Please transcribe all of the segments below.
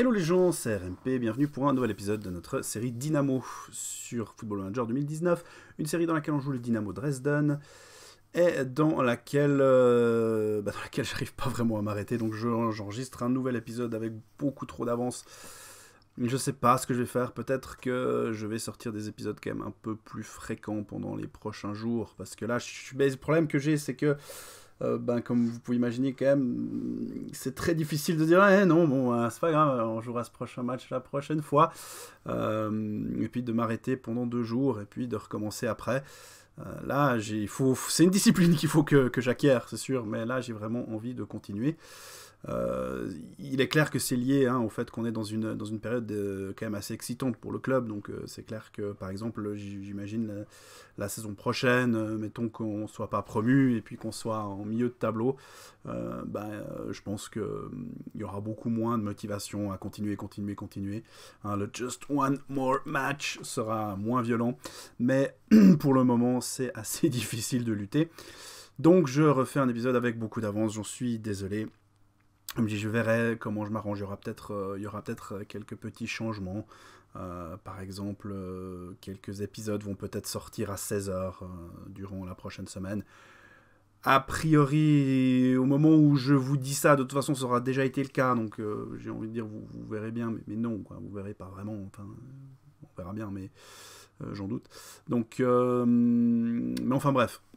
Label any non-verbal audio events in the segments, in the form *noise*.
Hello les gens, c'est RMP, bienvenue pour un nouvel épisode de notre série Dynamo sur Football Manager 2019, une série dans laquelle on joue le Dynamo Dresden et dans laquelle, euh, bah, laquelle j'arrive pas vraiment à m'arrêter, donc j'enregistre un nouvel épisode avec beaucoup trop d'avance. Je sais pas ce que je vais faire, peut-être que je vais sortir des épisodes quand même un peu plus fréquents pendant les prochains jours, parce que là, je le problème que j'ai, c'est que euh, ben, comme vous pouvez imaginer, quand même, c'est très difficile de dire eh, non, bon, euh, c'est pas grave, on jouera ce prochain match la prochaine fois. Euh, et puis de m'arrêter pendant deux jours et puis de recommencer après. là, c'est une discipline qu'il faut que, que j'acquière, c'est sûr, mais là, j'ai vraiment envie de continuer. Euh, il est clair que c'est lié hein, au fait qu'on est dans une, dans une période euh, quand même assez excitante pour le club. Donc euh, c'est clair que par exemple, j'imagine la, saison prochaine, mettons qu'on ne soit pas promu et puis qu'on soit en milieu de tableau, ben, je pense qu'il y aura beaucoup moins de motivation à continuer, continuer, continuer. Hein, le Just One More Match sera moins violent. Mais *clears throat* pour le moment, c'est assez *laughs* difficile de lutter. Donc je refais un épisode avec beaucoup d'avance, j'en suis désolé. Je verrai comment je m'arrange. Il y aura peut-être euh, euh, quelques petits changements. Euh, par exemple, quelques épisodes vont peut-être sortir à 16h durant la prochaine semaine. A priori, au moment où je vous dis ça, de toute façon, ça aura déjà été le cas. Donc, j'ai envie de dire, vous, verrez bien, mais, non, vous verrez pas vraiment. Enfin, on verra bien, mais j'en doute. Donc, mais enfin bref, *clears throat*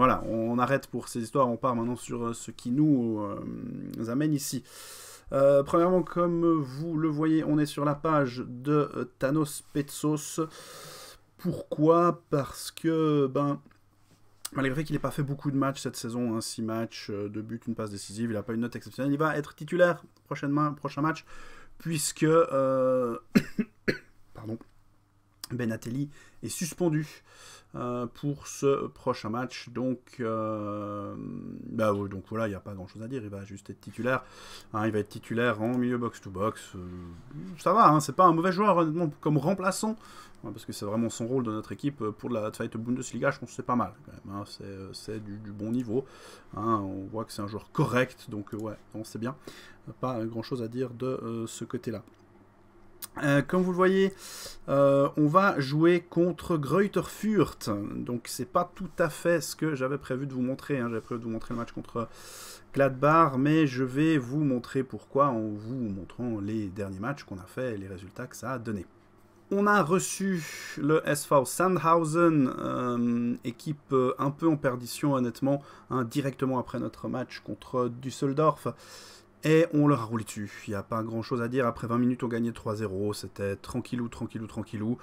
voilà, on arrête pour ces histoires, on part maintenant sur euh, ce qui nous amène ici. premièrement, comme vous le voyez, on est sur la page de Thanos Petsos. Pourquoi? Parce que, ben, malgré qu'il n'ait pas fait beaucoup de matchs cette saison, 6 hein, matchs, 2 buts, une passe décisive, il n'a pas une note exceptionnelle, il va être titulaire prochainement, prochain match, puisque... *coughs* pardon Benatelli est suspendu euh, pour ce prochain match. Donc, euh, bah, donc voilà, il n'y a pas grand chose à dire. Il va juste être titulaire. Hein, il va être titulaire en milieu box-to-box. Euh, ça va, hein, c'est pas un mauvais joueur honnêtement comme remplaçant. Hein, parce que c'est vraiment son rôle de notre équipe pour la Zweite Bundesliga, je pense que c'est pas mal c'est du, bon niveau. on voit que c'est un joueur correct, donc ouais, c'est bien. Pas grand chose à dire de ce côté-là. Euh, comme vous le voyez, euh, on va jouer contre Greuter Fürth. Donc c'est pas tout à fait ce que j'avais prévu de vous montrer. Hein. J'avais prévu de vous montrer le match contre Gladbach, mais je vais vous montrer pourquoi en vous montrant les derniers matchs qu'on a fait et les résultats que ça a donné. On a reçu le SV Sandhausen, euh, équipe un peu en perdition honnêtement, hein, directement après notre match contre Düsseldorf. Et on leur a roulé dessus. Il n'y a pas grand chose à dire. Après 20 minutes, on gagnait 3-0. C'était tranquillou, tranquillou, tranquillou.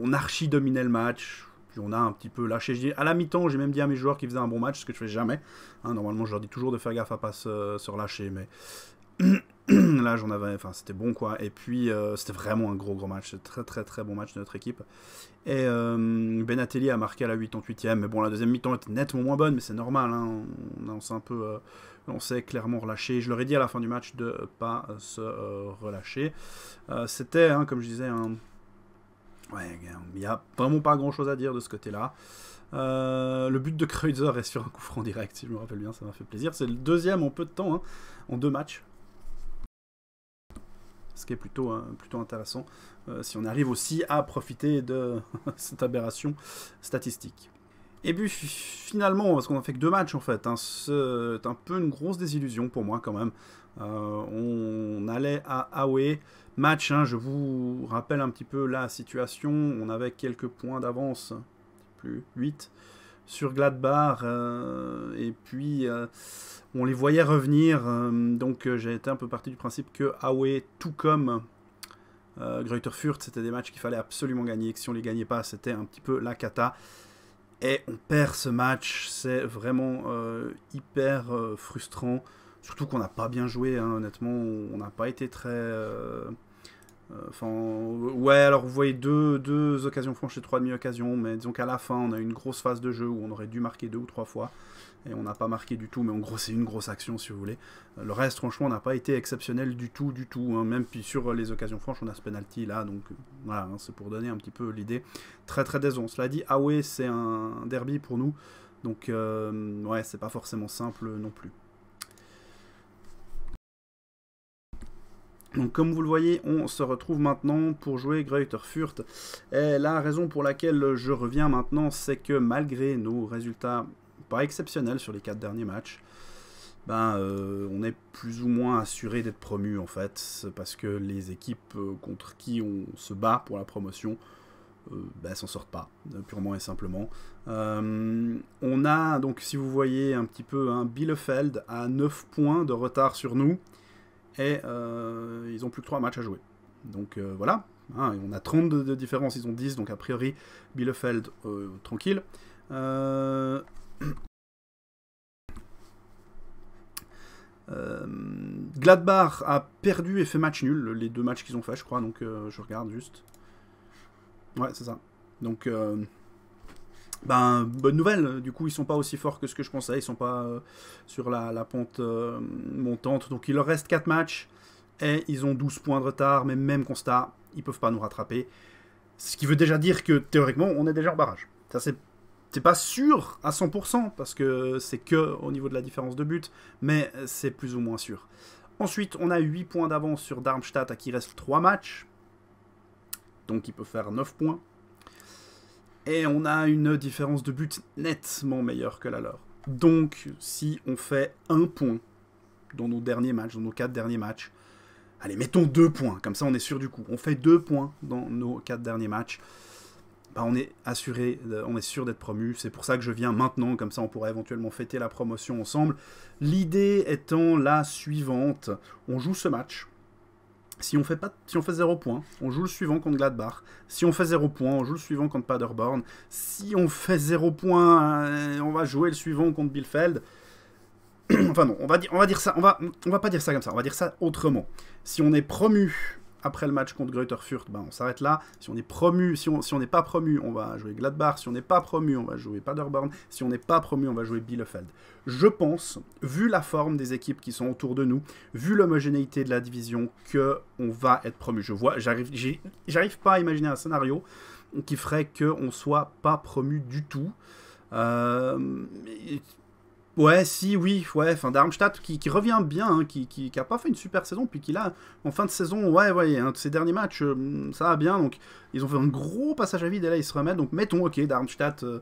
On archi dominait le match. Puis on a un petit peu lâché. À la mi-temps, j'ai même dit à mes joueurs qu'ils faisaient un bon match, ce que je fais jamais. Hein, normalement, je leur dis toujours de faire gaffe à pas se, relâcher. Mais *clears throat* là, j'en avais. Enfin, c'était bon, quoi. Et puis, euh, c'était vraiment un gros, gros match. Très, très, très bon match de notre équipe. Et euh, Benatelli a marqué à la 88e. Mais bon, la deuxième mi-temps était nettement moins bonne, mais c'est normal. Hein. On, s'est un peu. Euh, on s'est clairement relâché. Je leur ai dit à la fin du match de pas se relâcher. C'était, hein, comme je disais, un... Ouais, il n'y a vraiment pas grand chose à dire de ce côté-là. le but de Kreutzer est sur un coup franc direct, si je me rappelle bien, ça m'a fait plaisir. C'est le deuxième en peu de temps, hein, en deux matchs. Ce qui est plutôt, plutôt intéressant, si on arrive aussi à profiter de *laughs* cette aberration statistique. Et puis finalement, parce qu'on a fait que deux matchs en fait, hein, c'est un peu une grosse désillusion pour moi quand même. Euh, on allait à Awe, match, hein, je vous rappelle un petit peu la situation, on avait quelques points d'avance, plus 8 sur Gladbach, euh, et puis euh, on les voyait revenir, donc j'ai été un peu parti du principe que Awe, tout comme Greuther Fürth, c'était des matchs qu'il fallait absolument gagner, que si on les gagnait pas, c'était un petit peu la cata. Et on perd ce match, c'est vraiment euh, hyper euh, frustrant. Surtout qu'on n'a pas bien joué, hein, honnêtement. On n'a pas été très. Euh, enfin, ouais, alors vous voyez deux, deux occasions franches et trois demi-occasions, mais disons qu'à la fin, on a une grosse phase de jeu où on aurait dû marquer deux ou trois fois et on n'a pas marqué du tout, mais en gros c'est une grosse action si vous voulez. Le reste franchement n'a pas été exceptionnel du tout, du tout, hein. même puis sur les occasions franches on a ce penalty là, donc voilà, hein, c'est pour donner un petit peu l'idée. Très très décevant. Cela dit, ah ouais c'est un derby pour nous, donc euh, ouais c'est pas forcément simple non plus. Donc comme vous le voyez, on se retrouve maintenant pour jouer Greuther Fürth. Et la raison pour laquelle je reviens maintenant, c'est que malgré nos résultats pas exceptionnels sur les quatre derniers matchs, ben, euh, on est plus ou moins assuré d'être promu en fait, parce que les équipes euh, contre qui on se bat pour la promotion euh, ben, s'en sortent pas, purement et simplement. on a donc, si vous voyez un petit peu, un Bielefeld à 9 points de retard sur nous, et ils ont plus que 3 matchs à jouer. Donc voilà, hein, on a 30 de, différence, ils ont 10, donc a priori Bielefeld tranquille. Euh, Gladbach a perdu et fait match nul, les deux matchs qu'ils ont fait, je crois, donc euh, je regarde juste. Ouais, c'est ça. Donc, euh, ben, bonne nouvelle, du coup, ils sont pas aussi forts que ce que je pensais, ils sont pas sur la, pente montante, donc il leur reste 4 matchs, et ils ont 12 points de retard, mais même constat, ils peuvent pas nous rattraper. Ce qui veut déjà dire que théoriquement, on est déjà en barrage. Ça, c'est pas sûr à 100% parce que c'est que au niveau de la différence de but, mais c'est plus ou moins sûr. Ensuite, on a 8 points d'avance sur Darmstadt à qui reste 3 matchs. Donc il peut faire 9 points. Et on a une différence de but nettement meilleure que la leur. Donc si on fait 1 point dans nos derniers matchs, dans nos 4 derniers matchs, allez, mettons 2 points, comme ça on est sûr du coup. On fait 2 points dans nos 4 derniers matchs. Bah, on est assuré, on est sûr d'être promu. C'est pour ça que je viens maintenant, comme ça on pourra éventuellement fêter la promotion ensemble. L'idée étant la suivante on joue ce match. Si on fait pas, si on fait 0 points, on joue le suivant contre Gladbach. Si on fait 0 points, on joue le suivant contre Paderborn. Si on fait 0 points, euh, on va jouer le suivant contre Bielefeld. *clears throat* enfin non, on va dire, on va dire ça, on va, on va pas dire ça comme ça, on va dire ça autrement. Si on est promu après le match contre Greuther Fürth, ben, on s'arrête là. Si on est promu, si on si n'est pas promu, on va jouer Gladbach. Si on n'est pas promu, on va jouer Paderborn. Si on n'est pas promu, on va jouer Bielefeld. Je pense, vu la forme des équipes qui sont autour de nous, vu l'homogénéité de la division, que on va être promu. Je vois, j'arrive, pas à imaginer un scénario qui ferait qu'on soit pas promu du tout. Euh, Ouais, si, oui, ouais. Enfin, Darmstadt qui, revient bien, hein, qui, qui, a pas fait une super saison, puis qui là, en fin de saison, ouais, ouais, un de ses derniers matchs, euh, ça va bien. Donc, ils ont fait un gros passage à vide et là, ils se remettent. Donc, mettons, ok, Darmstadt euh,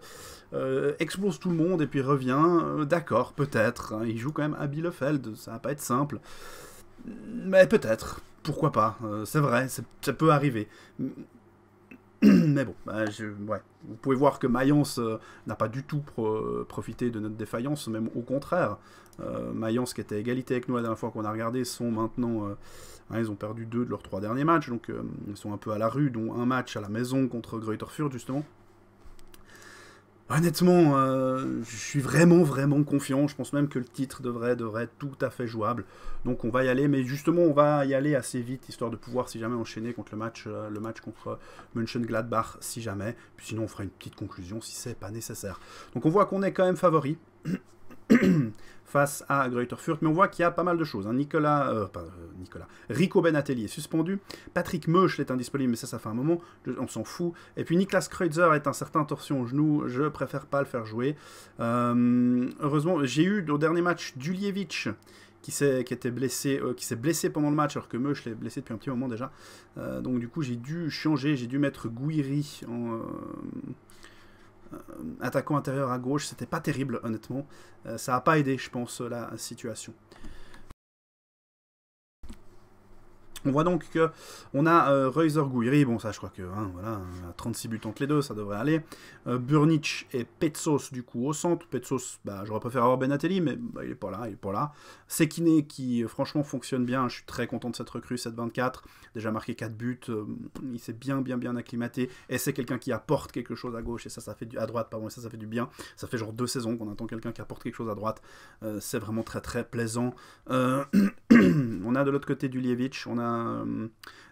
euh, explose tout le monde et puis revient. D'accord, peut-être. Hein, il joue quand même à Bielefeld, ça va pas être simple. Mais peut-être, pourquoi pas. c'est vrai, ça peut arriver. *clears throat* Mais bon, bah, vous pouvez voir que Mayence euh, n'a pas du tout profité de notre défaillance, même au contraire. Euh, Mayence, qui était à égalité avec nous la dernière fois qu'on a regardé, sont maintenant. Euh, hein, ils ont perdu deux de leurs trois derniers matchs, donc euh, ils sont un peu à la rue, dont un match à la maison contre Greuther Fürth, justement. Honnêtement, euh, je suis vraiment, vraiment confiant. Je pense même que le titre devrait, devrait être tout à fait jouable. Donc on va y aller, mais justement, on va y aller assez vite, histoire de pouvoir, si jamais, enchaîner contre le match, euh, le match contre si jamais. Puis sinon, on fera une petite conclusion si c'est pas nécessaire. Donc on voit qu'on est quand même favori. *clears throat* face à Greuther Fürth. Mais on voit qu'il y a pas mal de choses. Hein. Nicolas, euh, euh, Nicolas, Rico Benatelli est suspendu. Patrick Meuch est indisponible, mais ça, ça fait un moment. on s'en fout. Et puis Niklas Kreutzer est un certain torsion au genou. Je préfère pas le faire jouer. Euh, heureusement, j'ai eu au dernier match Duljevic qui s'est blessé qui s'est blessé pendant le match alors que Meuch l'est blessé depuis un petit moment déjà donc du coup j'ai dû changer j'ai dû mettre Gouiri en, attaquant intérieur à gauche, c'était pas terrible, honnêtement. Euh, ça n'a pas aidé, je pense, la situation. On voit donc que on a euh, Reuser Gouiri, bon ça je crois que hein, voilà, 36 buts entre les deux, ça devrait aller. Euh, Burnich et Petsos du coup au centre. Petsos, bah, j'aurais préféré avoir Benatelli, mais bah, il est pas là, il est pas là. Sekine qui franchement fonctionne bien, je suis très content de cette recrue, 7-24, déjà marqué 4 buts, euh, il s'est bien bien bien acclimaté, et c'est quelqu'un qui apporte quelque chose à gauche, et ça ça fait du, à droite, pardon, et ça ça fait du bien. Ça fait genre deux saisons qu'on attend quelqu'un qui apporte quelque chose à droite, c'est vraiment très très plaisant. *clears throat* *clears throat* on a de l'autre côté du Lievich, on a euh,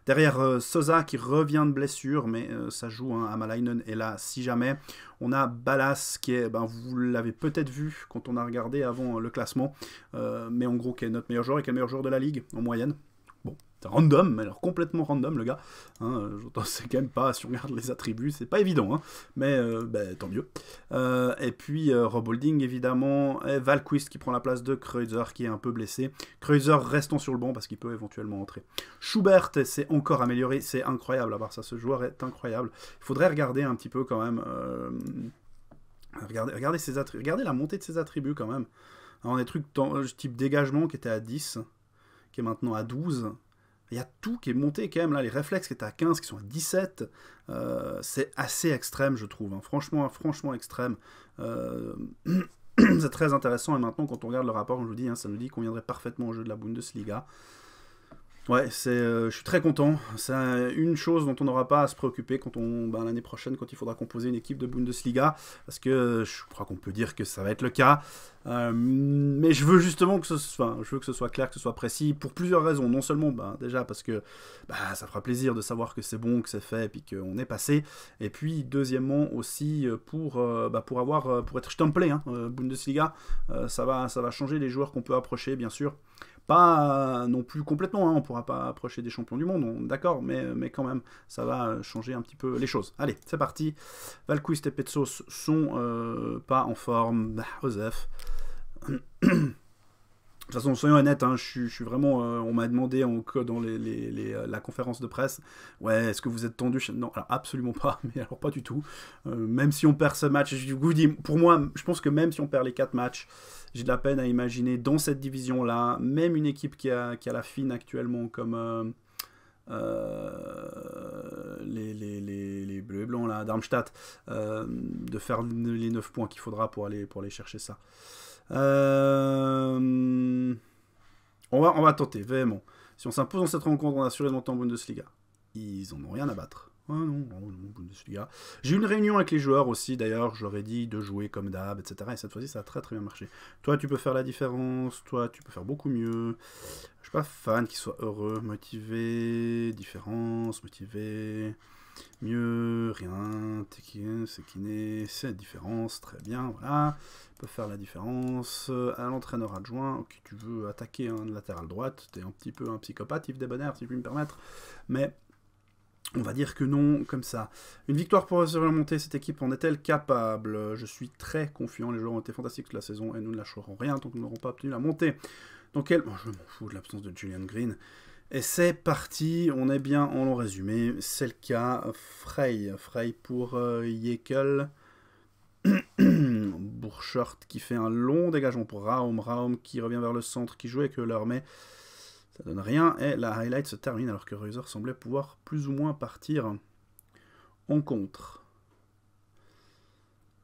derrière euh, Sosa qui revient de blessure, mais euh, ça joue. Hein, Amalainen est là si jamais. On a Ballas qui est, ben, vous l'avez peut-être vu quand on a regardé avant le classement, mais en gros qui est notre meilleur joueur et qui est le meilleur joueur de la ligue en moyenne. Random, mais alors complètement random le gars. Hein, c'est quand même pas, si on regarde les attributs, c'est pas évident, hein, mais ben, tant mieux. et puis Rob Holding évidemment, et Valquist qui prend la place de Kreuzer qui est un peu blessé. Kreuzer restant sur le banc parce qu'il peut éventuellement entrer. Schubert s'est encore amélioré, c'est incroyable à part ça, ce joueur est incroyable. Il faudrait regarder un petit peu quand même. regardez, regardez, ses regardez la montée de ses attributs quand même. Alors, des trucs type dégagement qui était à 10, qui est maintenant à 12. Il y a tout qui est monté quand même là, les réflexes qui étaient à 15, qui sont à 17. Euh, c'est assez extrême, je trouve. Hein. Franchement, franchement extrême. Euh, *clears throat* c'est très intéressant. Et maintenant, quand on regarde le rapport, je vous dis, hein, ça nous dit qu'on viendrait parfaitement au jeu de la Bundesliga. Ouais, c'est, euh, je suis très content. C'est une chose dont on n'aura pas à se préoccuper quand on, ben, l'année prochaine, quand il faudra composer une équipe de Bundesliga, parce que je crois qu'on peut dire que ça va être le cas. Euh, mais je veux justement que ce soit, je veux que ce soit clair, que ce soit précis, pour plusieurs raisons. Non seulement, ben, déjà parce que ben, ça fera plaisir de savoir que c'est bon, que c'est fait, et puis qu'on est passé. Et puis deuxièmement aussi pour, euh, ben, pour avoir, pour être stamplé, hein, Bundesliga, ça va, ça va changer les joueurs qu'on peut approcher, bien sûr. Pas non plus complètement, hein, on ne pourra pas approcher des champions du monde, d'accord, mais, quand même, ça va changer un petit peu les choses. Allez, c'est parti. Valquist et Petsos sont euh, pas en forme. Bah, Joseph. *clears throat* De toute façon, soyons honnêtes, hein, je, suis vraiment. Euh, on m'a demandé en, dans les, les, euh, la conférence de presse Ouais, est-ce que vous êtes tendu Non, alors absolument pas, *laughs* mais alors pas du tout. même si on perd ce match, je vous dis, pour moi, je pense que même si on perd les 4 matchs, j'ai de la peine à imaginer dans cette division-là, même une équipe qui a, qui a la fine actuellement comme euh, euh, les, les, les, bleus et blancs là, Darmstadt, euh, de faire les 9 points qu'il faudra pour aller, pour aller chercher ça. On, va, on va tenter, vraiment. Si on s'impose dans cette rencontre, on a assurément en Bundesliga. Ils en ont rien à battre. Ah non, Bundesliga. J'ai eu une réunion avec les joueurs aussi, d'ailleurs, je leur ai dit de jouer comme d'hab, etc. Et cette fois-ci, ça a très très bien marché. Toi, tu peux faire la différence, toi, tu peux faire beaucoup mieux. Je suis pas fan qu'ils soient heureux, motivés, différence, motivé, mieux, rien, c'est kiné, c'est différence, très bien, voilà. Peut faire la différence. À l'entraîneur adjoint, ok, tu veux attaquer un latéral droite, t'es un petit peu un psychopathe, Yves Debonnaire, si je puis me permettre, mais on va dire que non, comme ça. Une victoire pour remonter, cette équipe en est-elle capable? Je suis très confiant, les joueurs ont été fantastiques la saison et nous ne lâcherons rien tant que nous n'aurons pas obtenu la montée. Donc elle... je m'en fous de l'absence de Julian Green. Et c'est parti, on est bien en long résumé, c'est le cas. Frey, Frey pour euh, Yekel. Bourchert qui fait un long dégagement pour Raum, Raum qui revient vers le centre, qui joue avec mais ça donne rien et la highlight se termine alors que Reuser semblait pouvoir plus ou moins partir en contre.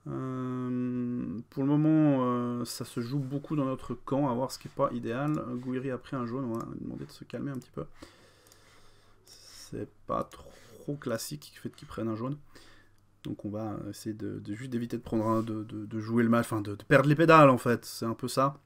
Euh, pour le moment, euh, ça se joue beaucoup dans notre camp, à voir ce qui n'est pas idéal. Gouiri a pris un jaune, on va demander de se calmer un petit peu. C'est pas trop classique le fait qu'il prenne un jaune. Donc on va essayer de, juste d'éviter de prendre un, de, jouer le match, enfin de, perdre les pédales en fait, c'est un peu ça.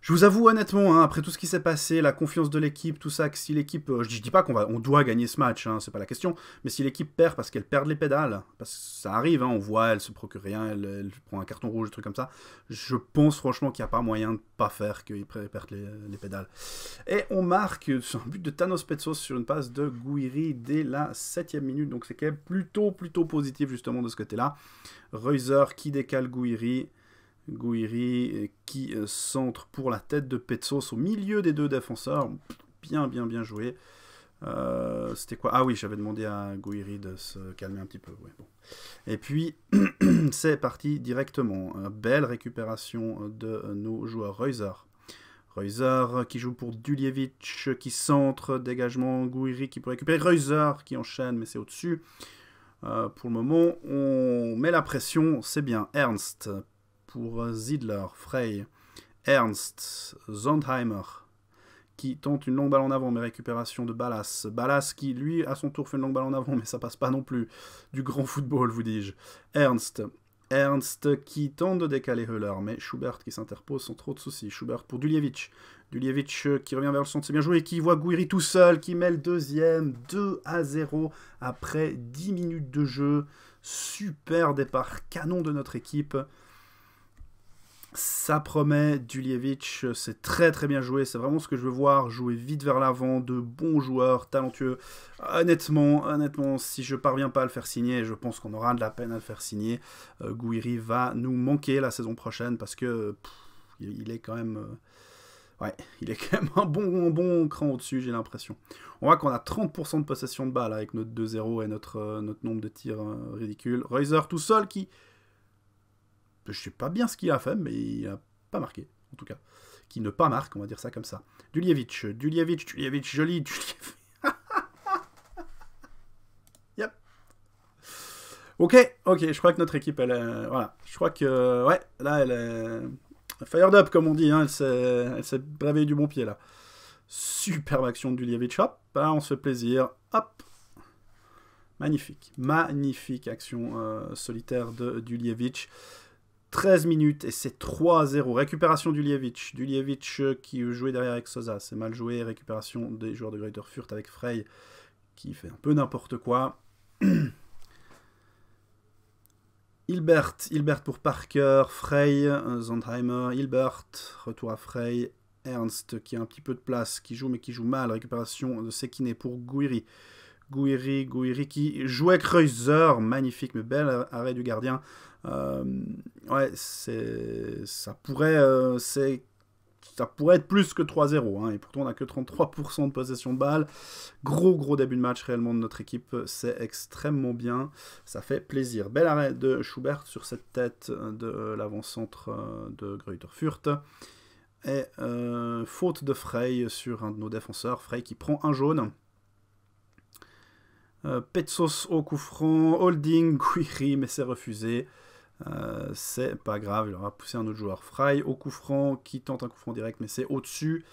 Je vous avoue honnêtement, hein, après tout ce qui s'est passé, la confiance de l'équipe, tout ça, que si l'équipe, euh, je dis pas qu'on va, on doit gagner ce match, hein, c'est pas la question, mais si l'équipe perd parce qu'elle perd les pédales, parce que ça arrive, hein, on voit, elle se procure rien, elle, prend un carton rouge, des trucs comme ça, je pense franchement qu'il n'y a pas moyen de pas faire qu'ils perdent les, pédales. Et on marque un but de Thanos Petsos sur une passe de Gouiri dès la 7 minute, donc c'est quand même plutôt, plutôt positif justement de ce côté-là. Reuser qui décale Gouiri. Gouiri euh, qui euh, centre pour la tête de Petsos au milieu des deux défenseurs. Bien, bien, bien joué. Euh, c'était quoi? Ah oui, j'avais demandé à Gouiri de se calmer un petit peu. Et puis, *clears throat* c'est parti directement. belle récupération de nos joueurs. Reuser. Reuser qui joue pour Duljevic, qui centre, dégagement, Gouiri qui peut récupérer. Reuser qui enchaîne, mais c'est au-dessus. pour le moment, on met la pression, c'est bien. Ernst pour Zidler, Frey, Ernst, Zondheimer, qui tente une longue balle en avant, mais récupération de Ballas. Ballas qui, lui, à son tour, fait une longue balle en avant, mais ça passe pas non plus. Du grand *laughs* football, vous dis-je. Ernst. Ernst qui tente de décaler Höller, mais Schubert qui s'interpose sans trop de soucis. Schubert pour Duljevic. Duljevic euh, qui revient vers le centre, c'est bien joué, qui voit Gouiri tout seul, qui met le deuxième, 2 à 0 après 10 minutes de jeu. Super départ, canon de notre équipe. Ça promet, Duljevic, c'est très très bien joué, c'est vraiment ce que je veux voir, jouer vite vers l'avant, de bons joueurs, talentueux. Honnêtement, honnêtement, si je parviens pas à le faire signer, je pense qu'on aura de la peine à le faire signer. Euh, Gouiri va nous manquer la saison prochaine parce que il est quand même... Euh, ouais, *laughs* il est quand même un bon, bon cran au-dessus, j'ai l'impression. On voit qu'on a 30% de possession de balle avec notre 2-0 et notre, euh, notre nombre de tirs ridicule. Reuser tout seul qui je sais pas bien ce qu'il a fait, mais il a pas marqué, en tout cas. Qui ne pas marque, on va dire ça comme ça. Duljevic, Duljevic, Duljevic, joli, *laughs* Duljevic. yep. Ok, ok, je crois que notre équipe, elle est... Voilà, je crois que... Ouais, là, elle est... Fired up, comme on dit, hein, elle s'est bravée du bon pied, là. Superbe action de Duljevic, hop, là, on se fait plaisir, hop. Magnifique, magnifique action euh, solitaire de Duljevic. 13 minutes et c'est 3-0. Récupération du Duljevic euh, qui jouait derrière avec Sosa. C'est mal joué. Récupération des joueurs de Greater Furt avec Frey qui fait un peu n'importe quoi. *clears throat* Hilbert, Hilbert pour Parker, Frey, euh, Zandheimer, Hilbert, retour à Frey, Ernst qui a un petit peu de place, qui joue mais qui joue mal, récupération de Sekine pour Guiri. Guiri, Guiri qui joue avec Reuser, magnifique mais bel arrêt du gardien. Euh, ouais, ça pourrait euh, ça pourrait être plus que 3-0, hein, et pourtant on n'a que 33% de possession de balle. Gros gros début de match réellement de notre équipe, c'est extrêmement bien, ça fait plaisir. Bel arrêt de Schubert sur cette tête de l'avant-centre euh, de Greuther Fürth. Et faute de Frey sur un de nos défenseurs, Frey qui prend un jaune. Petsos au coup franc, holding, Guiri, mais c'est refusé. Euh, c'est pas grave, il aura poussé un autre joueur. Fry au coup franc, qui tente un coup franc direct, mais c'est au-dessus.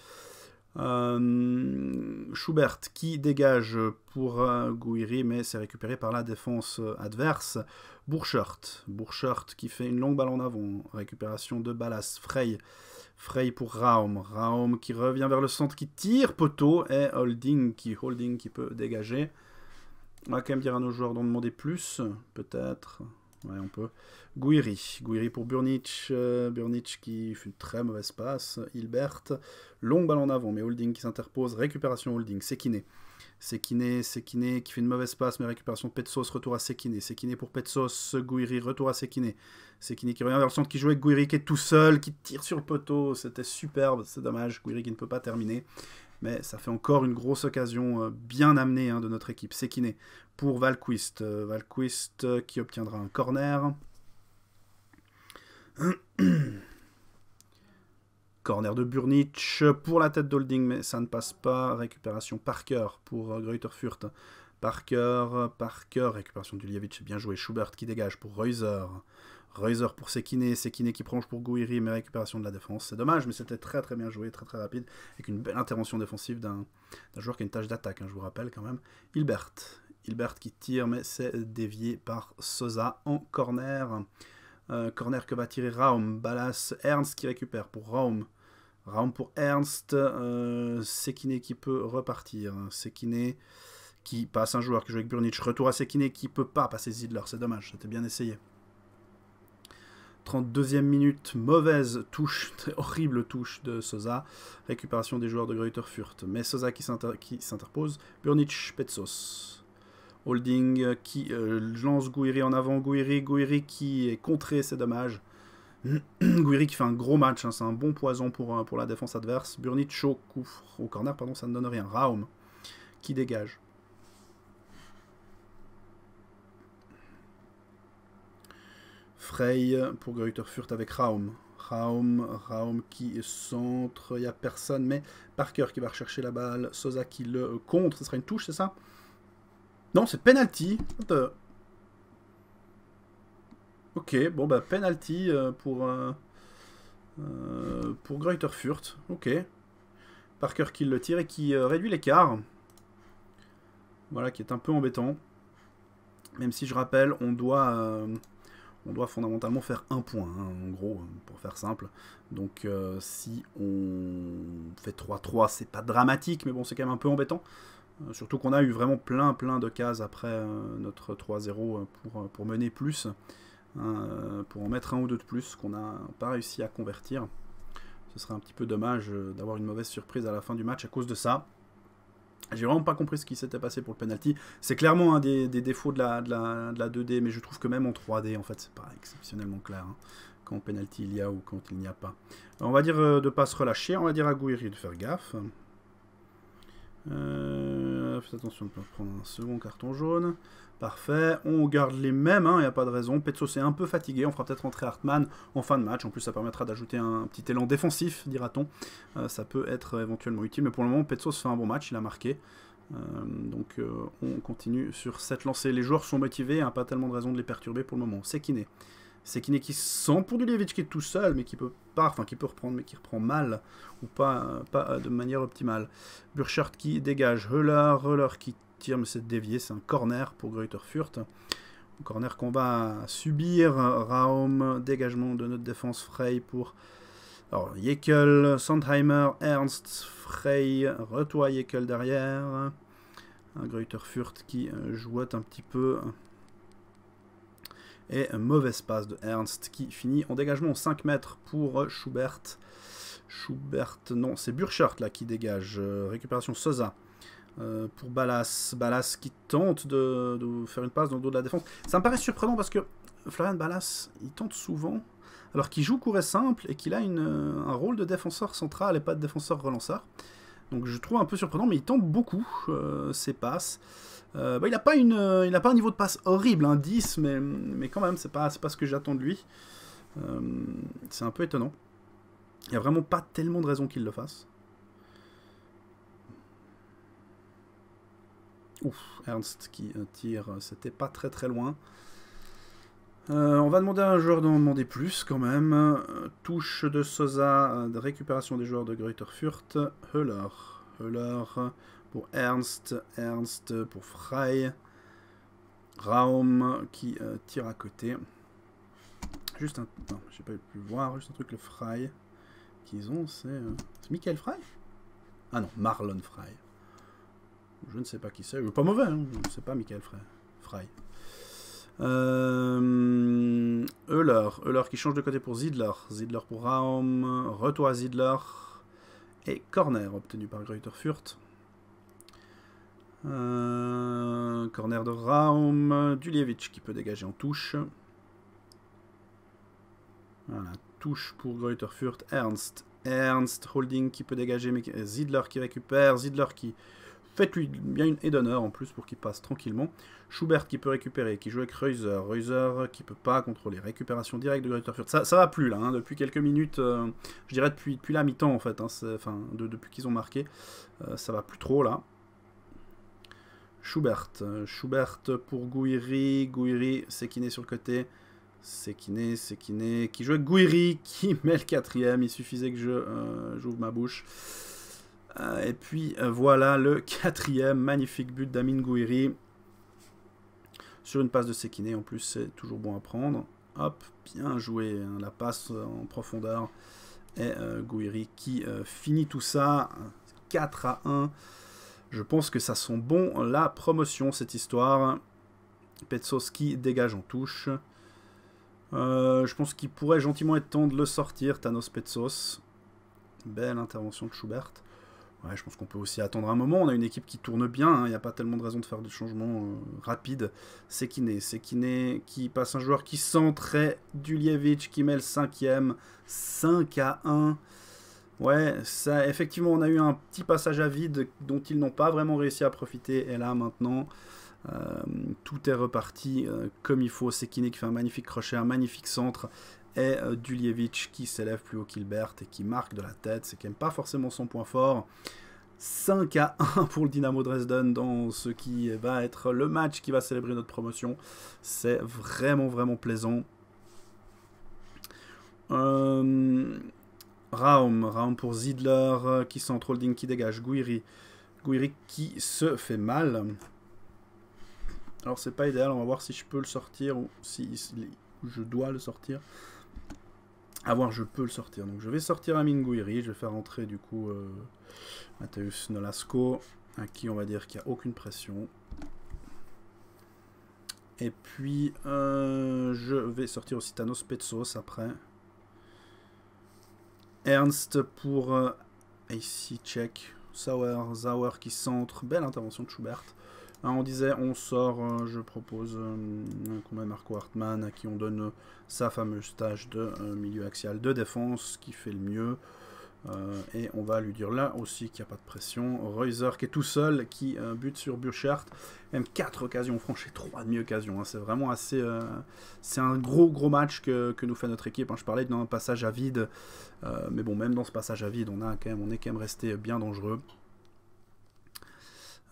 Euh, Schubert qui dégage pour euh, Gouiri, mais c'est récupéré par la défense adverse. Bourchert, Bourchert qui fait une longue balle en avant, récupération de Ballas. Frey, Frey pour Raum, Raum qui revient vers le centre, qui tire poteau, et Holding qui, Holding qui peut dégager. On va quand même dire à nos joueurs d'en demander plus, peut-être. Ouais, on peut. Guiri. Guiri pour Burnic. Euh, qui fait une très mauvaise passe. Hilbert. Longue balle en avant, mais Holding qui s'interpose. Récupération Holding. Sekine. Sekine, Sekine qui fait une mauvaise passe, mais récupération de Petsos. Retour à Sekine. Sekine pour Petsos. Guiri. Retour à Sekine. Sekine qui revient vers le centre, qui joue avec Guiri qui est tout seul, qui tire sur le poteau. C'était superbe. C'est dommage. Guiri qui ne peut pas terminer. Mais ça fait encore une grosse occasion euh, bien amenée hein, de notre équipe. Sekine pour Valquist. Euh, Valquist euh, qui obtiendra un corner. *coughs* corner de Burnic pour la tête d'Holding, mais ça ne passe pas. Récupération Parker pour Greuter Fürth. Parker, Parker, récupération du Lievic, bien joué. Schubert qui dégage pour Reuser. Reuser pour Sekine, Sekine qui prend pour Gouiri, mais récupération de la défense. C'est dommage, mais c'était très très bien joué, très très rapide, avec une belle intervention défensive d'un joueur qui a une tâche d'attaque, hein, je vous rappelle quand même. Hilbert, Hilbert qui tire, mais c'est dévié par Sosa en corner. Euh, corner que va tirer Raum. Ballas, Ernst qui récupère pour Raum. Raum pour Ernst. Euh, Sekine qui peut repartir. Sekine qui passe un joueur qui joue avec Burnic. Retour à Sekine qui peut pas passer Zidler. C'est dommage, c'était bien essayé. 32e minute, mauvaise touche, *laughs* horrible touche de Sosa. Récupération des joueurs de Greuther Fürth. Mais Sosa qui s'interpose. Burnic, Petsos. Holding euh, qui euh, lance Gouiri en avant. Gouiri, Gouiri qui est contré, c'est dommage. *clears throat* Gouiri qui fait un gros match, hein, c'est un bon poison pour, euh, pour la défense adverse. Burnic au, au corner, pardon, ça ne donne rien. Raum qui dégage. Frey pour Greuther Furt avec Raum. Raum, Raum qui centre, il n'y a personne, mais Parker qui va rechercher la balle, Sosa qui le contre, ce sera une touche, c'est ça? Non, c'est penalty. Ok, bon bah penalty euh, pour euh, euh, pour Greuther Furt. Ok. Parker qui le tire et qui réduit l'écart. Voilà, qui est un peu embêtant. Même si je rappelle, on doit on doit fondamentalement faire un point, hein, en gros, pour faire simple. Donc si on fait 3-3, c'est pas dramatique, mais bon, c'est quand même un peu embêtant. Euh, surtout qu'on a eu vraiment plein plein de cases après euh, notre 3-0 euh, pour, pour, mener plus. hein, pour en mettre un ou deux de plus qu'on n'a pas réussi à convertir. Ce serait un petit peu dommage d'avoir une mauvaise surprise à la fin du match à cause de ça. J'ai vraiment pas compris ce qui s'était passé pour le penalty. C'est clairement un des, défauts de la, de, la, de la, 2D, mais je trouve que même en 3D, en fait, c'est pas exceptionnellement clair. Hein, quand penalty il y a ou quand il n'y a pas. On va dire de pas se relâcher, on va dire à Gouiri de faire gaffe. Euh, faites attention de ne pas prendre un second carton jaune. Parfait. On garde les mêmes, il hein, n'y a pas de raison. Petso est un peu fatigué. On fera peut-être rentrer Hartmann en fin de match. En plus, ça permettra d'ajouter un petit élan défensif, dira-t-on. Euh, ça peut être éventuellement utile. Mais pour le moment, Petso fait un bon match. Il a marqué. Euh, donc, on continue sur cette lancée. Les joueurs sont motivés. Hein, pas tellement de raison de les perturber pour le moment. C'est Kiné. C'est sent pour Duljevic qui est tout seul, mais qui peut pas, enfin qui peut reprendre, mais qui reprend mal, ou pas, pas de manière optimale. Burchard qui dégage, Höller, Höller qui tire, mais c'est dévié, c'est un corner pour Greuter Furt. Un corner qu'on va subir, Raum, dégagement de notre défense, Frey pour... Alors, Jekyll, Sandheimer, Ernst, Frey, retour Jekyll derrière. Un Greuter Furt qui euh, jouette un petit peu et un mauvais passe de Ernst qui finit en dégagement 5 mètres pour Schubert. Schubert, non, c'est Burchard là qui dégage. Euh, récupération Sosa euh, pour Ballas. Ballas qui tente de, faire une passe dans le dos de la défense. Ça me paraît surprenant parce que Florian Ballas, il tente souvent, alors qu'il joue court et simple et qu'il a un rôle de défenseur central et pas de défenseur relanceur. Donc je trouve un peu surprenant, mais il tente beaucoup euh, ses passes. Euh, bah, il n'a euh, pas un niveau de passe horrible, un 10, mais, quand même, c'est pas, pas ce que j'attends de lui. C'est un peu étonnant. Il n'y a vraiment pas tellement de raisons qu'il le fasse. Ouf, Ernst qui tire, c'était pas très très loin. On va demander à un joueur d'en demander plus quand même. touche de Sosa, récupération des joueurs de Greuther Furt. Höller. Höller pour Ernst, Ernst pour Frey, Raum qui euh, tire à côté. Juste un... J'ai pas pu voir, juste un truc, le Frey qu'ils ont, c'est... Euh, c'est Michael Frey? Ah non, Marlon Frey. Je ne sais pas qui c'est, pas mauvais, hein. c'est pas Michael Frey. Frey. Euh, Euler, Euler qui change de côté pour Zidler, Zidler pour Raum, retour à Zidler, et corner obtenu par Greuter Furt. Euh, corner de Raum. Duljevic qui peut dégager en touche. Voilà, touche pour Greuter Furt. Ernst. Ernst, holding qui peut dégager, mais Zidler qui récupère. Zidler qui fait lui bien une aide d'honneur en plus pour qu'il passe tranquillement. Schubert qui peut récupérer, qui joue avec Reuser. Reuser qui peut pas contrôler. Récupération directe de Greuter Furt. Ça, ça va plus là, hein, depuis quelques minutes, euh, je dirais depuis, la mi-temps en fait, hein, enfin depuis qu'ils ont marqué. Euh, ça va plus trop là. Schubert. Schubert pour Gouiri. Gouiri, Sekiné sur le côté. Sekiné, Sekiné, qui joue avec Gouiri, qui *laughs* met le quatrième. Il suffisait que je euh, j'ouvre ma bouche. Euh, et puis euh, voilà le *laughs* quatrième magnifique but d'Amin Gouiri. Sur une passe de Sekiné, en plus c'est toujours bon à prendre. Hop, bien joué, hein, la passe en profondeur. Et Gouiri qui finit tout ça. 4 à 1. Je pense que ça sent bon la promotion, cette histoire. Petsos qui dégage en touche. Euh, je pense qu'il pourrait gentiment être temps de le sortir, Thanos Petsos. Belle intervention de Schubert. Je pense qu'on peut aussi attendre un moment. On a une équipe qui tourne bien. Hein. Il n'y a pas tellement de raison de faire des changements euh, rapides. C'est Kiné. C'est qui passe un joueur qui centrait. Duljevic qui met le cinquième. 5 à 1. Ouais, ça, effectivement, on a eu un petit passage à vide dont ils n'ont pas vraiment réussi à profiter. Et là, maintenant, euh, tout est reparti euh, comme il faut. Sekine qui fait un magnifique crochet, un magnifique centre. Et euh, qui s'élève plus haut qu'Hilbert et qui marque de la tête. C'est quand même pas forcément son point fort. 5 à *laughs* 1 pour le Dynamo Dresden dans ce qui va être le match qui va célébrer notre promotion. C'est vraiment, vraiment plaisant. Euh, Raum, Raum pour Zidler, euh, qui centre holding, qui dégage. Guiri, Guiri qui se fait mal. Alors c'est pas idéal, on va voir si je peux le sortir ou si, je dois le sortir. A voir, je peux le sortir. Donc je vais sortir Amin Guiri, je vais faire entrer du coup euh, Nolasco, à qui on va dire qu'il n'y a aucune pression. Et puis, je vais sortir aussi Thanos Petsos après. Ernst pour AC check. Sauer, Zauer qui centre. Belle intervention de Schubert. Hein, on disait, on sort, euh, je propose euh, un combat Marco Hartmann à qui on donne sa fameuse tâche de euh, milieu axial de défense qui fait le mieux. et on va lui dire là aussi qu'il n'y a pas de pression. Reuser qui est tout seul, qui bute sur Burchardt. Même 4 occasions franchies, 3 demi-occasions. Hein. c'est vraiment assez. c'est un gros gros match que, nous fait notre équipe. Hein. Je parlais d'un passage à vide. mais bon, même dans ce passage à vide, on, a quand même, on est quand même resté bien dangereux.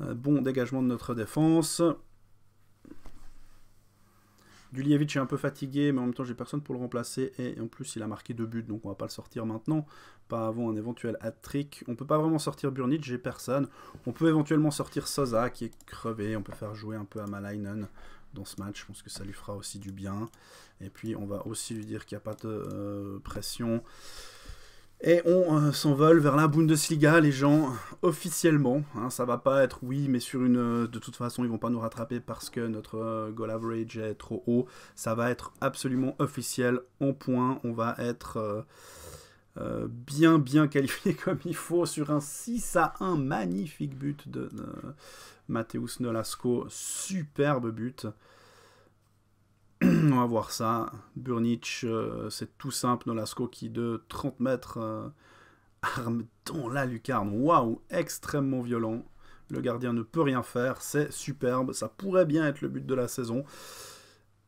Bon dégagement de notre défense. Dulievich est un peu fatigué, mais en même temps j'ai personne pour le remplacer. Et en plus il a marqué deux buts, donc on va pas le sortir maintenant. Pas avant un éventuel hat-trick. On peut pas vraiment sortir Burnich, j'ai personne. On peut éventuellement sortir Sosa qui est crevé. On peut faire jouer un peu à Malainen dans ce match. Je pense que ça lui fera aussi du bien. Et puis on va aussi lui dire qu'il n'y a pas de euh, pression. Et on euh, s'envole vers la Bundesliga, les gens, officiellement. Hein, ça va pas être oui, mais sur une. Euh, de toute façon, ils vont pas nous rattraper parce que notre euh, goal average est trop haut. Ça va être absolument officiel, en point. On va être bien, bien qualifié *laughs* comme il faut sur un 6 à 1 magnifique but de Mateusz Nolasco. Superbe but. *clears throat* on va voir ça. Burnich, euh, c'est tout simple. Nolasco qui de 30 mètres euh, arme dans la lucarne. Waouh, extrêmement violent. Le gardien ne peut rien faire. C'est superbe. Ça pourrait bien être le but de la saison.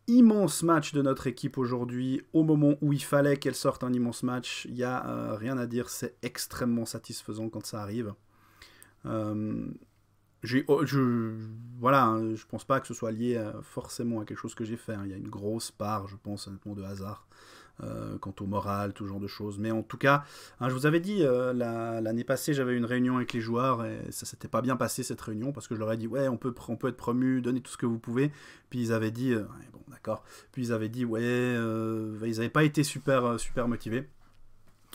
Immense match de notre équipe aujourd'hui. Au moment où il fallait qu'elle sorte un immense match, il n'y a euh, rien à dire. C'est extrêmement satisfaisant quand ça arrive. Oh, je, voilà, hein, je pense pas que ce soit lié forcément à quelque chose que j'ai fait. Hein. Il y a une grosse part, je pense, honnêtement, de hasard. Euh, quant au moral, tout genre de choses. Mais en tout cas, hein, je vous avais dit, euh, l'année passée, j'avais une réunion avec les joueurs et ça s'était pas bien passé cette réunion parce que je leur ai dit, ouais, on peut, on peut être promu, donnez tout ce que vous pouvez. Puis ils avaient dit, euh, bon, d'accord. Puis ils avaient dit, ouais, ils n'avaient pas été super, super motivés.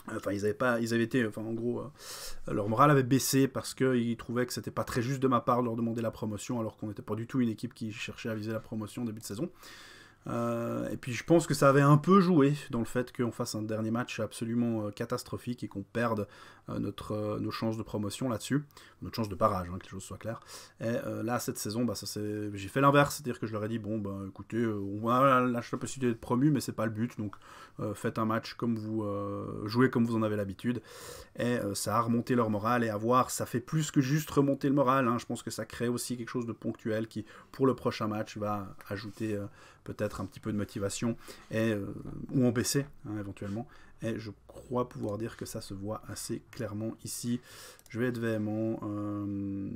Enfin, ils avaient été, enfin, en gros, euh, leur morale avait baissé parce qu'ils trouvaient que c'était pas très juste de ma part de leur demander la promotion, alors qu'on n'était pas du tout une équipe qui cherchait à viser la promotion au début de saison. Euh, et puis je pense que ça avait un peu joué dans le fait qu'on fasse un dernier match absolument euh, catastrophique et qu'on perde euh, notre, nos chances de promotion là-dessus, notre chance de barrage, hein, que les choses soient claires. Et là, cette saison, bah, j'ai fait l'inverse, c'est-à-dire que je leur ai dit, bon, bah, écoutez, on lâcher la possibilité d'être promu, mais c'est pas le but, donc faites un match comme vous, jouez comme vous en avez l'habitude. Et ça a remonté leur morale, et à voir, ça fait plus que juste remonter le moral, hein. je pense que ça crée aussi quelque chose de ponctuel qui, pour le prochain match, va ajouter peut-être un petit peu de motivation, et, euh, ou en baisser hein, éventuellement. Et je crois pouvoir dire que ça se voit assez clairement ici. Je vais être véhément. Euh,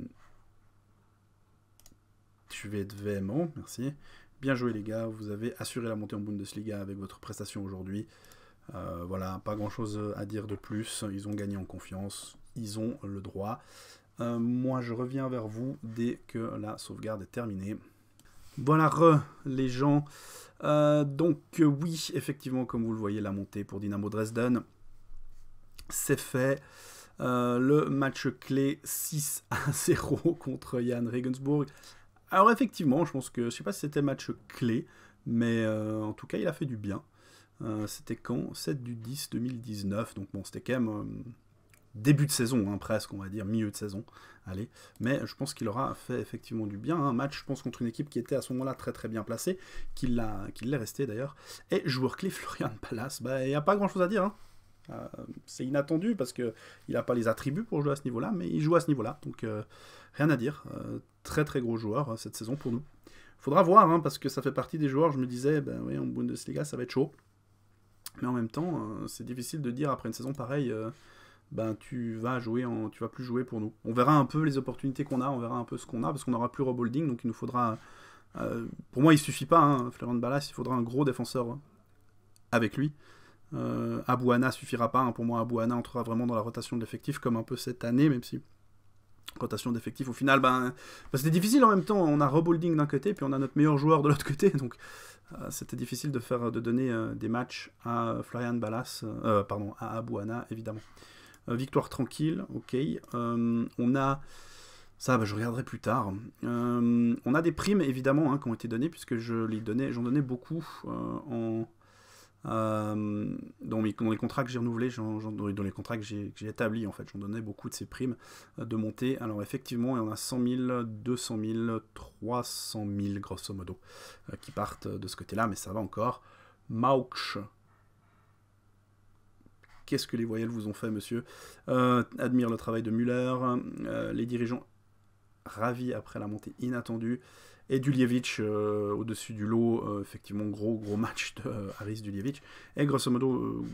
je vais être véhément, merci. Bien joué les gars, vous avez assuré la montée en Bundesliga avec votre prestation aujourd'hui. Euh, voilà, pas grand chose à dire de plus. Ils ont gagné en confiance, ils ont le droit. moi, je reviens vers vous dès que la sauvegarde est terminée. Voilà, re, les gens. Euh, donc, euh, oui, effectivement, comme vous le voyez, la montée pour Dynamo Dresden, c'est fait. Euh, le match clé 6 à *laughs* 0 contre Jan Regensburg. Alors, effectivement, je pense que, je sais pas si c'était match clé, mais en tout cas, il a fait du bien. c'était quand? 7 du 10 2019, donc bon, c'était quand même début de saison, hein, presque, on va dire, milieu de saison. Allez. Mais je pense qu'il aura fait effectivement du bien. Un match, je pense, contre une équipe qui était à ce moment-là très très bien placée, qu'il l'est resté d'ailleurs. Et joueur clé, *laughs* Florian Palace, bah, il n'y a pas grand-chose à dire. Hein. Euh, c'est inattendu parce qu'il n'a pas les attributs pour jouer à ce niveau-là, mais il joue à ce niveau-là. Donc euh, rien à dire. Euh, très très gros joueur cette saison pour nous. Faudra voir, hein, parce que ça fait partie des joueurs, je me disais, ben oui, en Bundesliga, ça va être chaud. Mais en même temps, c'est difficile de dire après une saison pareille ben tu vas jouer en, tu vas plus jouer pour nous. On verra un peu les opportunités qu'on a, on verra un peu ce qu'on a parce qu'on n'aura plus Robolding, donc il nous faudra. Euh, pour moi, il suffit pas, hein, Florent Ballas, il faudra un gros défenseur avec lui. Euh, Abouana suffira pas, hein. pour moi Abouana entrera vraiment dans la rotation de comme un peu cette année, même si rotation d'effectif au final, ben, ben c'était difficile en même temps. On a Robolding d'un côté, puis on a notre meilleur joueur de l'autre côté, donc euh, c'était difficile de faire, de donner euh, des matchs à Florian Ballas, pardon, à Abouana évidemment. Euh, victoire tranquille, ok. Euh, on a Ça, je regarderai plus tard. on a des primes, évidemment, hein, qui ont été données, puisque je les donnais, j'en donnais beaucoup euh, dans, les contrats que j'ai renouvelés, dans les contrats que j'ai établis, en fait, j'en donnais beaucoup de ces primes euh, de montée. Alors effectivement, il y en a 100 000, 200 000, 300 000 grosso modo euh, qui partent de ce côté-là, mais ça va encore. Mauch. Qu'est-ce que les voyelles vous ont fait, monsieur? Admire le travail de Muller. les dirigeants ravis après la montée inattendue et Duljevic euh, au-dessus du lot, euh, effectivement gros gros match de euh, Haris Duljevic, et grosso modo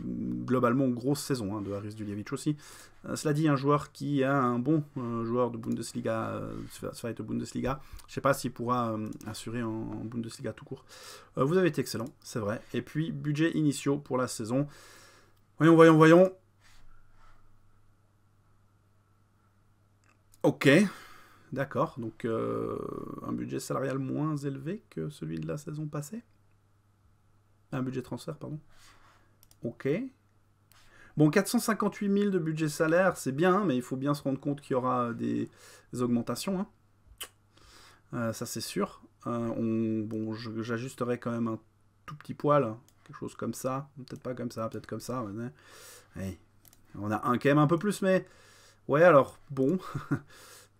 globalement grosse saison hein, de Haris Duljevic aussi. cela dit, un joueur qui a un bon joueur de Bundesliga, Zweite Bundesliga, je ne sais pas s'il pourra assurer en, en, Bundesliga tout court. vous avez été excellent, c'est vrai. Et puis budget initiaux pour la saison. Voyons, voyons, voyons. Ok, D'accord, donc euh, un budget salarial moins élevé que celui de la saison passée? Un budget transfert, pardon. Ok. Bon, 458 000 de budget salaire, c'est bien, mais il faut bien se rendre compte qu'il y aura des, augmentations. Hein. Euh, ça, c'est sûr. Euh, bon, j'ajusterai quand même un tout petit poil, hein. Quelque chose comme ça. Peut-être pas comme ça, peut-être comme ça. on a un quand un peu plus, mais... Ouais, alors, bon... *laughs*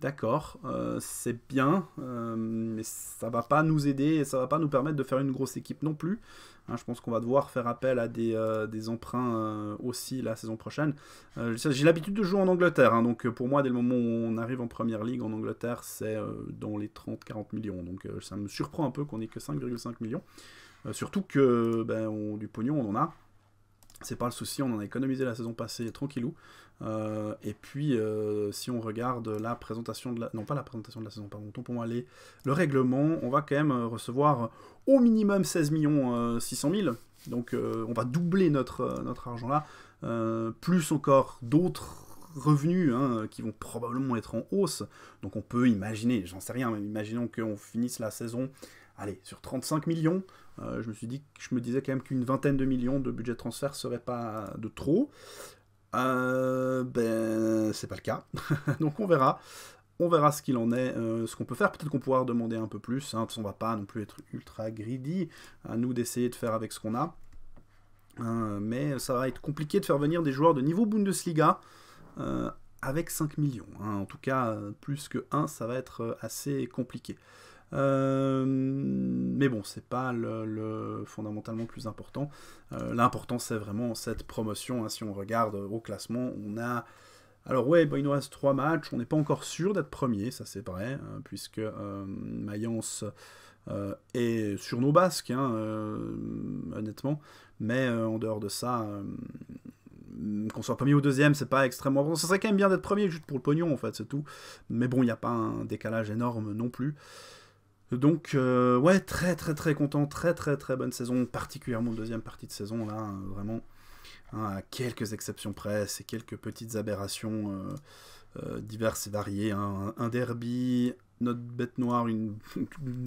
D'accord, euh, c'est bien, euh, mais ça va pas nous aider et ça va pas nous permettre de faire une grosse équipe non plus. Hein, je pense qu'on va devoir faire appel à des, euh, emprunts aussi la saison prochaine. J'ai l'habitude de jouer en Angleterre, hein, donc pour moi, dès le moment où on arrive en première ligue en Angleterre, c'est dans les 30-40 millions. Donc ça me surprend un peu qu'on ait que 5,5 millions. Surtout que ben, du pognon, on en a. C'est pas le souci, on en a économisé la saison passée tranquillou. Euh, et puis, euh, si on regarde la présentation de la... Non, pas la présentation de la saison, pardon, pour moi. Le règlement, on va quand même recevoir au minimum 16 millions 600 000. Donc, euh, on va doubler notre, notre argent là. plus encore d'autres revenus hein, qui vont probablement être en hausse. Donc, on peut imaginer, j'en sais rien, mais imaginons qu'on finisse la saison allez, sur 35 millions. je me suis dit, je me disais quand même qu'une vingtaine de millions de budget de transfert serait pas de trop. Euh, ben, c'est pas le cas. *laughs* Donc on verra. On verra ce qu'il en est, euh, ce qu'on peut faire. Peut-être qu'on pourra demander un peu plus. Hein. on va pas non plus être ultra greedy. À nous d'essayer de faire avec ce qu'on a. Euh, mais ça va être compliqué de faire venir des joueurs de niveau Bundesliga avec 5 millions. Hein. En tout cas, plus que 1, ça va être assez compliqué. Euh, mais bon, c'est pas le, fondamentalement plus important. Euh, l'important, c'est vraiment cette promotion. Hein. si on regarde au classement, on a. Alors, ouais, il nous reste trois matchs. On n'est pas encore sûr d'être premier, ça c'est vrai, hein, puisque euh, Mayence est sur nos basques, hein, honnêtement. Mais en dehors de ça, qu'on soit premier ou deuxième, c'est pas extrêmement bon. Ça serait quand même bien d'être premier juste pour le pognon, en fait, c'est tout. Mais bon, il n'y a pas un décalage énorme non plus. Donc, euh, ouais, très très très content, très très très bonne saison, particulièrement deuxième partie de saison, là, hein, vraiment, hein, à quelques exceptions près, c'est quelques petites aberrations euh, euh, diverses et variées, hein. un derby, notre bête noire, une,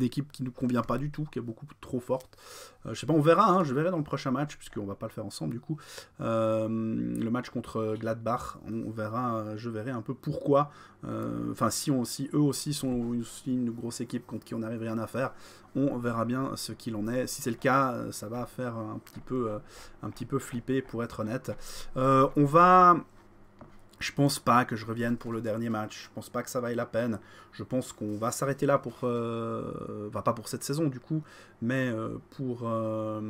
équipe qui ne nous convient pas du tout, qui est beaucoup trop forte. Euh, je sais pas, on verra, hein, je verrai dans le prochain match, puisqu'on va pas le faire ensemble du coup. Euh, le match contre Gladbach, on verra, je verrai un peu pourquoi. Euh, enfin, si, si eux aussi sont une grosse équipe contre qui on n'arrive rien à faire, on verra bien ce qu'il en est. Si c'est le cas, ça va faire un petit peu, un petit peu flipper pour être honnête. on va je pense pas que je revienne pour le dernier match. Je pense pas que ça vaille la peine. Je pense qu'on va s'arrêter là pour, euh, pas pour cette saison du coup, mais euh, pour, euh,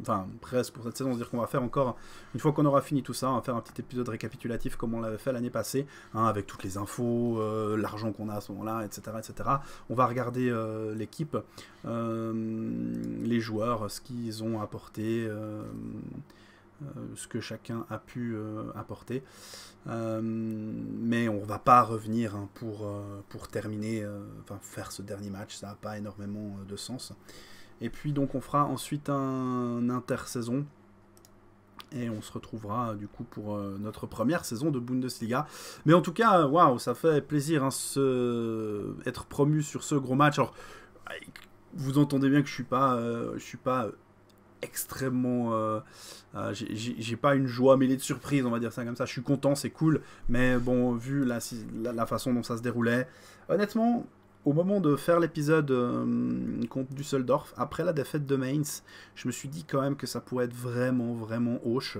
enfin presque pour cette saison, c'est-à-dire qu'on va faire encore une fois qu'on aura fini tout ça, on va faire un petit épisode récapitulatif comme on l'avait fait l'année passée, hein, avec toutes les infos, l'argent qu'on a à ce moment-là, etc., etc. On va regarder l'équipe, les joueurs, ce qu'ils ont apporté. Euh, ce que chacun a pu euh, apporter. Euh, mais on va pas revenir hein, pour, terminer, enfin faire ce dernier match, ça n'a pas énormément de sens. Et puis donc on fera ensuite un intersaison et on se retrouvera du coup pour notre première saison de Bundesliga. Mais en tout cas, waouh, ça fait plaisir hein, être promu sur ce gros match. Alors, vous entendez bien que je suis pas, je suis pas extrêmement. Euh, euh, j'ai pas une joie mêlée de surprise, on va dire ça comme ça. Je suis content, c'est cool, mais bon, vu la, façon dont ça se déroulait, honnêtement, au moment de faire l'épisode euh, contre Düsseldorf, après la défaite de Mainz, je me suis dit quand même que ça pourrait être vraiment, vraiment hoche.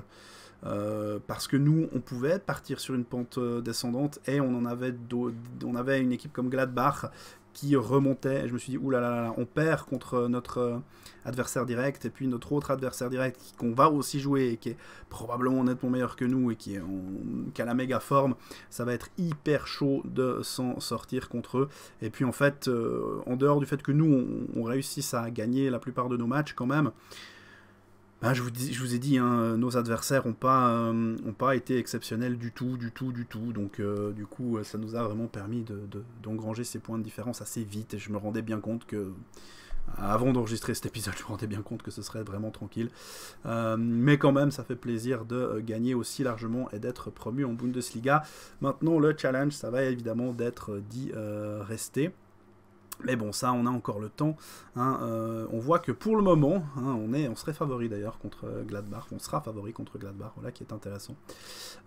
parce que nous, on pouvait partir sur une pente descendante et on en avait, on avait une équipe comme Gladbach qui remontait. je me suis dit, oulala, on perd contre notre euh, adversaire direct, et puis notre autre adversaire direct qu'on va aussi jouer, et qui est probablement nettement meilleur que nous, et qui, est qui a la méga forme, ça va être hyper chaud de s'en sortir contre eux. Et puis en fait, euh, en dehors du fait que nous, on, on réussisse à gagner la plupart de nos matchs quand même, ben, je, vous ai dit, hein, nos adversaires n'ont pas, euh, pas été exceptionnels du tout, du tout, du tout. Donc, euh, du coup, ça nous a vraiment permis d'engranger de, ces points de différence assez vite. Et je me rendais bien compte que, avant d'enregistrer cet épisode, je me rendais bien compte que ce serait vraiment tranquille. Euh, mais quand même, ça fait plaisir de gagner aussi largement et d'être promu en Bundesliga. Maintenant, le challenge, ça va évidemment d'être d'y rester. Mais bon, ça, on a encore le temps. Hein, euh, on voit que pour le moment, hein, on, on serait favori d'ailleurs contre Gladbach. On sera favori contre Gladbach, voilà qui est intéressant.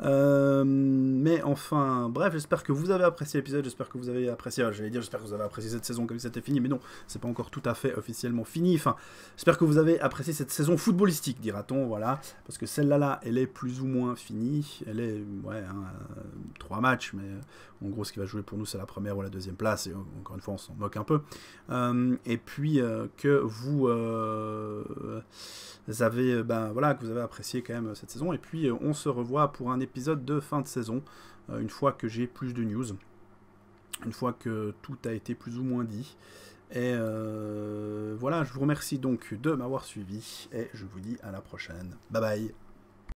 Euh, mais enfin, bref, j'espère que vous avez apprécié l'épisode. J'espère que vous avez apprécié. J'allais dire, j'espère que vous avez apprécié cette saison comme c'était fini. Mais non, c'est pas encore tout à fait officiellement fini. Enfin, j'espère que vous avez apprécié cette saison footballistique, dira-t-on. Voilà. Parce que celle-là, là, elle est plus ou moins finie. Elle est, ouais, hein, trois matchs. Mais en gros, ce qui va jouer pour nous, c'est la première ou la deuxième place. Et encore une fois, on s'en moque un peu. Euh, et puis euh, que vous euh, avez, ben voilà, que vous avez apprécié quand même cette saison. Et puis on se revoit pour un épisode de fin de saison une fois que j'ai plus de news, une fois que tout a été plus ou moins dit. Et voilà, je vous remercie donc de m'avoir suivi et je vous dis à la prochaine. Bye bye